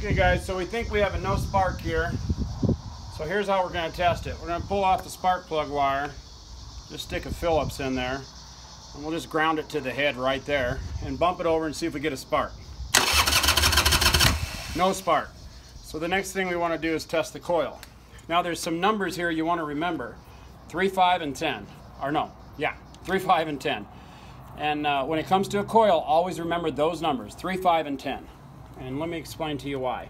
guys, so we think we have a no spark here. So here's how we're gonna test it. We're gonna pull off the spark plug wire, just stick a Phillips in there, and we'll just ground it to the head right there, and bump it over and see if we get a spark. No spark. So the next thing we wanna do is test the coil. Now there's some numbers here you wanna remember. Three, five, and 10. Or no, yeah, three, five, and 10. And uh, when it comes to a coil, always remember those numbers, 3, 5, and 10. And let me explain to you why.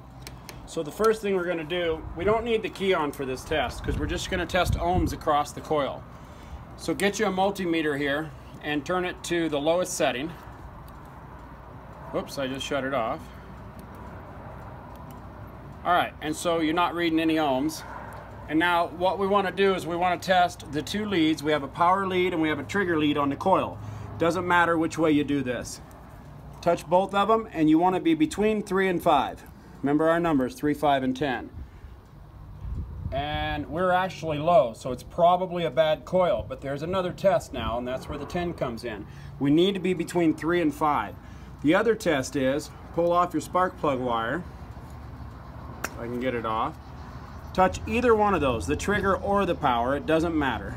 So the first thing we're going to do, we don't need the key on for this test because we're just going to test ohms across the coil. So get you a multimeter here and turn it to the lowest setting. Whoops, I just shut it off. All right, and so you're not reading any ohms. And now what we want to do is we want to test the two leads. We have a power lead and we have a trigger lead on the coil. Doesn't matter which way you do this. Touch both of them and you want to be between 3 and 5. Remember our numbers, 3, 5, and 10. And we're actually low, so it's probably a bad coil. But there's another test now, and that's where the 10 comes in. We need to be between 3 and 5. The other test is, pull off your spark plug wire. If I can get it off. Touch either one of those, the trigger or the power, it doesn't matter.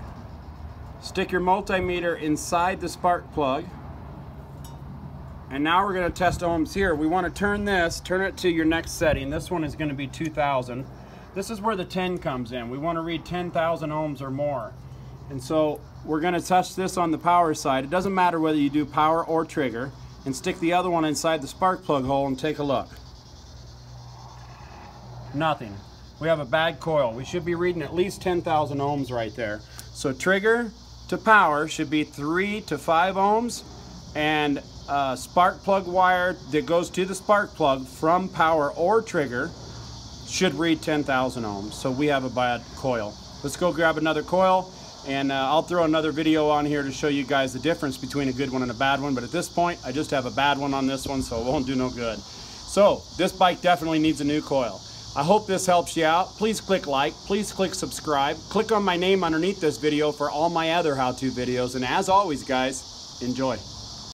Stick your multimeter inside the spark plug. And now we're going to test ohms here. We want to turn this, turn it to your next setting. This one is going to be 2000. This is where the 10 comes in. We want to read 10,000 ohms or more. And so we're going to touch this on the power side. It doesn't matter whether you do power or trigger. And stick the other one inside the spark plug hole and take a look. Nothing. We have a bad coil. We should be reading at least 10,000 ohms right there. So trigger, to power should be 3 to 5 ohms and a spark plug wire that goes to the spark plug from power or trigger should read 10,000 ohms. So we have a bad coil. Let's go grab another coil and uh, I'll throw another video on here to show you guys the difference between a good one and a bad one. But at this point, I just have a bad one on this one, so it won't do no good. So this bike definitely needs a new coil. I hope this helps you out. Please click like, please click subscribe. Click on my name underneath this video for all my other how-to videos. And as always, guys, enjoy.